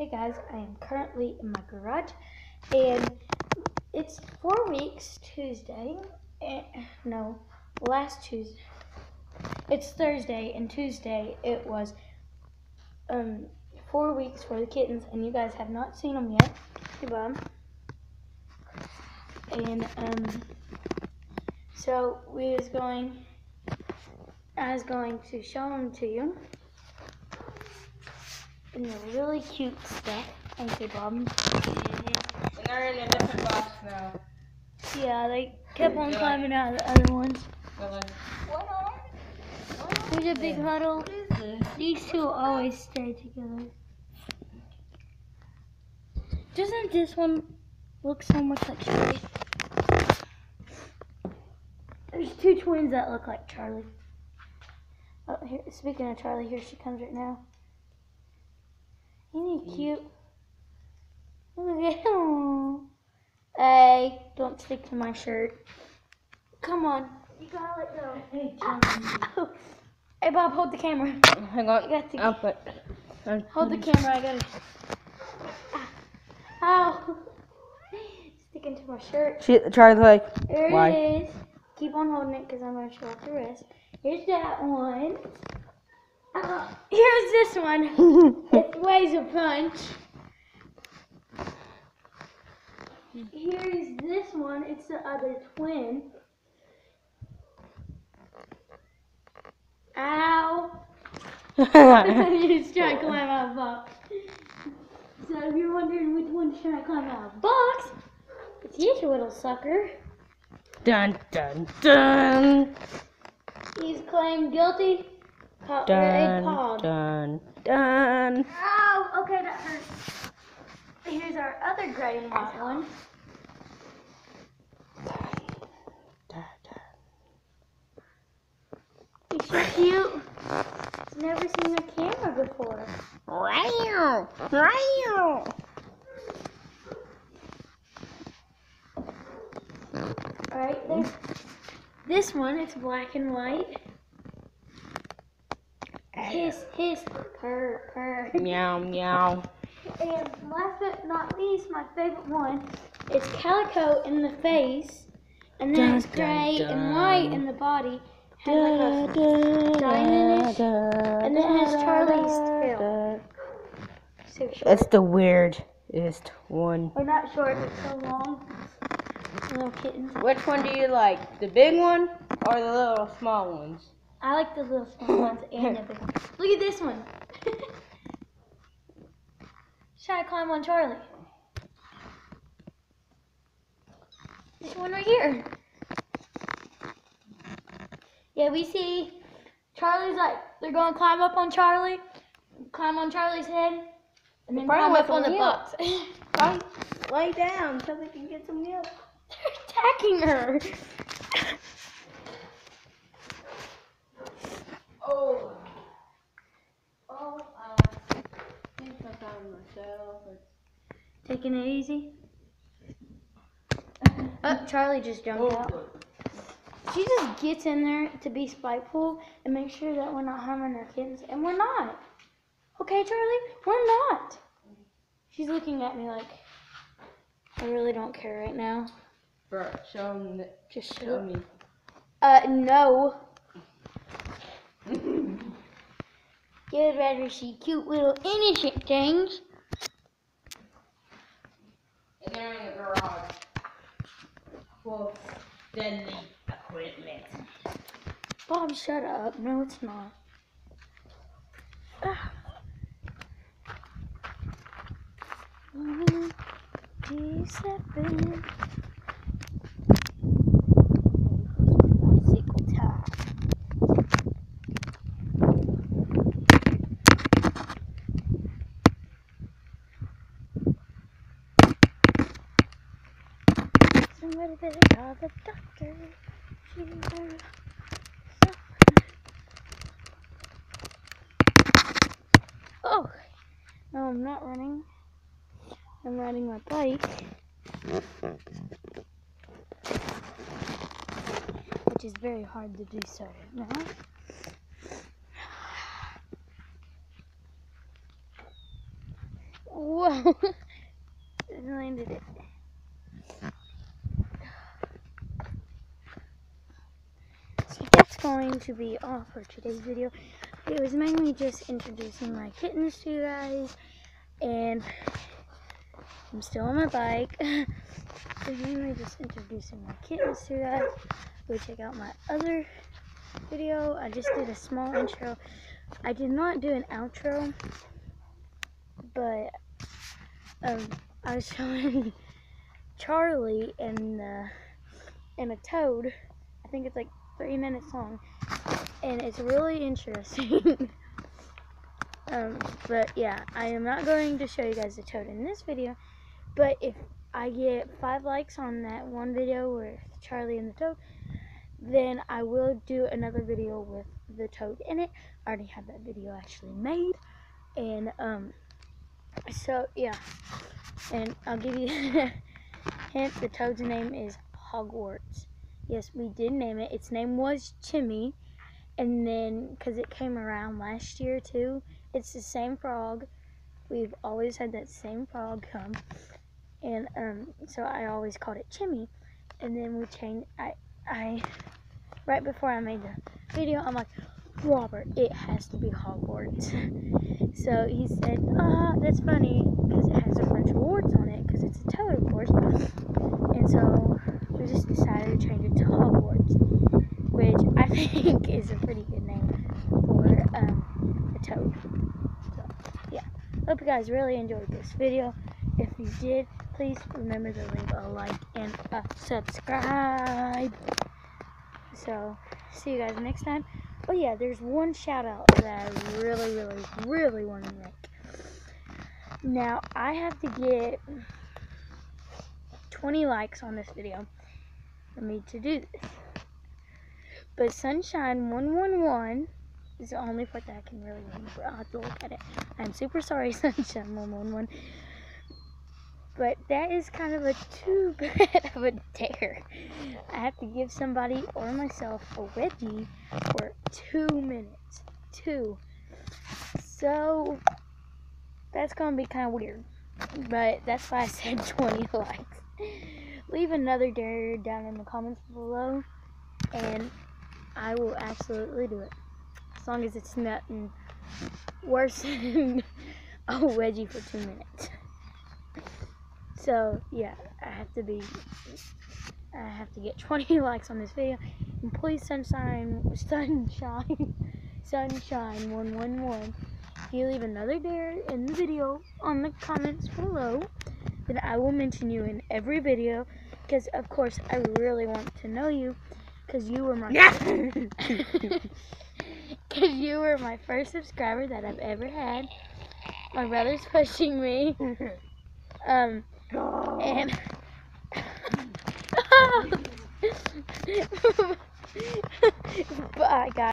Hey guys, I am currently in my garage and it's four weeks Tuesday. eh, no, last Tuesday. It's Thursday and Tuesday it was um four weeks for the kittens and you guys have not seen them yet. Hey Bob. And um so we was going I was going to show them to you. And they're really cute stuff. Thank you, Bob. And they're in a different box now. Yeah, they kept on Yeah. climbing out of the other ones. They're like, what are? There's a big huddle. What is this? These two always stay together. Doesn't this one look so much like Charlie? There's two twins that look like Charlie. Oh, here, speaking of Charlie, here she comes right now. Isn't he cute? Look at him. Hey, don't stick to my shirt. Come on. You gotta let go. Hey, Charlie. Hey, Bob, hold the camera. Hang I on. got to I'll put. Hold the camera, I gotta. Ah. Ow! Sticking to my shirt. She tried like. There Why? it is. Keep on holding it because I'm gonna show off the rest. Here's that one. Ah, here's this one. weighs a punch. Here's this one. It's the other twin. Ow! He's trying to climb out of the box. So if you're wondering which one's trying to climb out of the box, it's you, little sucker. dun dun dun. He's claimed guilty. Caught with a Dun paw. dun dun. Ow! Okay, that hurts. Here's our other gray and white one. Dun, dun. He's so cute. He's never seen a camera before. Wow! Wow! Alright, there's this one. It's black and white. Hiss, hiss, purr, purr. Meow meow. And last but not least, my favorite one is calico in the face, and then Dun, it's gray dun, and white in the body. Has like a diamond-ish, and then it has Charlie's tail. so short. It's the weirdest one. Or not short, but so long. Little kittens. Which one do you like? The big one or the little small ones? I like the little small ones and the big ones. Look at this one. Should I climb on Charlie. This one right here. Yeah, we see Charlie's like they're gonna climb up on Charlie, climb on Charlie's head, and then climb up on the with box. Lay, lay down so they can get some milk. They're attacking her. Oh. Oh, uh, I think I found myself. Taking it easy. Oh, Charlie just jumped out. She just gets in there to be spiteful and make sure that we're not harming our kittens, and we're not. Okay, Charlie, we're not. She's looking at me like I really don't care right now. Bro, show them that. Just Show show me. Uh, no. You'd rather see cute little innocent things. And garage. Full deadly equipment. Bob, shut up. No, it's not. Ah. One, two, seven. Bicycle time. The doctor. Oh, no, I'm not running. I'm riding my bike. Which is very hard to do so right now. Whoa! landed it. So that's going to be all for today's video. It was mainly just introducing my kittens to you guys, and I'm still on my bike. so mainly just introducing my kittens to you guys. Go check out my other video. I just did a small intro. I did not do an outro, but um, I was showing Charlie and uh, and a toad. I think it's like three minutes long, and it's really interesting. um, but yeah, I am not going to show you guys the toad in this video, but if I get five likes on that one video with Charlie and the toad, then I will do another video with the toad in it. I already have that video actually made, and um, so yeah, and I'll give you hint. The toad's name is Hogwarts. Yes, we did name it. Its name was Chimmy, and then because it came around last year too, it's the same frog. We've always had that same frog come, and um, so I always called it Chimmy, and then we changed. I I right before I made the video, I'm like, Robert, it has to be Hogwarts. so he said, ah, that's funny because it has a bunch of warts on it because it's a toad, of course. And so we just decided to change it to Hogwarts, which I think is a pretty good name for um, a toad. So, yeah. Hope you guys really enjoyed this video. If you did, please remember to leave a like and a subscribe. So, see you guys next time. Oh yeah, there's one shout out that I really, really, really want to make. Now, I have to get 20 likes on this video for me to do this. But Sunshine 111 is the only part that I can really remember. I'll have to look at it. I'm super sorry, Sunshine 111. But that is kind of a too bad of a dare. I have to give somebody or myself a wedgie for two minutes. Two. So that's gonna be kind of weird. But that's why I said 20 likes. Leave another dare down in the comments below, and I will absolutely do it. As long as it's nothing worse than a wedgie for two minutes. So yeah, I have to be, I have to get 20 likes on this video. And please, sunshine, sunshine, sunshine, one one one. If you leave another dare in the video on the comments below, then I will mention you in every video. Because of course, I really want to know you, because you were my, because you were my first subscriber that I've ever had. My brother's pushing me. Um. And bye, guys.